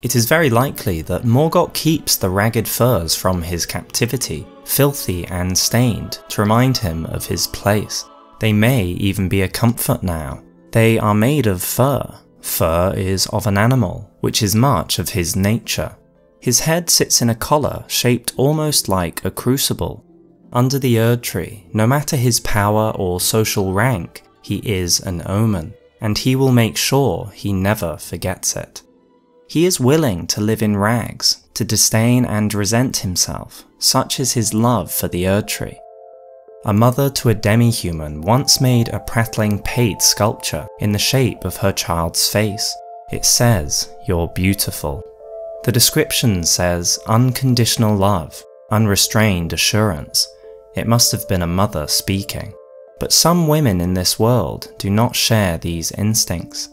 It is very likely that Morgott keeps the ragged furs from his captivity, filthy and stained, to remind him of his place. They may even be a comfort now. They are made of fur. Fur is of an animal, which is much of his nature. His head sits in a collar shaped almost like a crucible. Under the Erdtree, no matter his power or social rank, he is an omen, and he will make sure he never forgets it. He is willing to live in rags, to disdain and resent himself, such is his love for the Erdtree. A mother to a demi-human once made a Prattling Pate sculpture in the shape of her child's face. It says, you're beautiful. The description says unconditional love, unrestrained assurance. It must have been a mother speaking. But some women in this world do not share these instincts.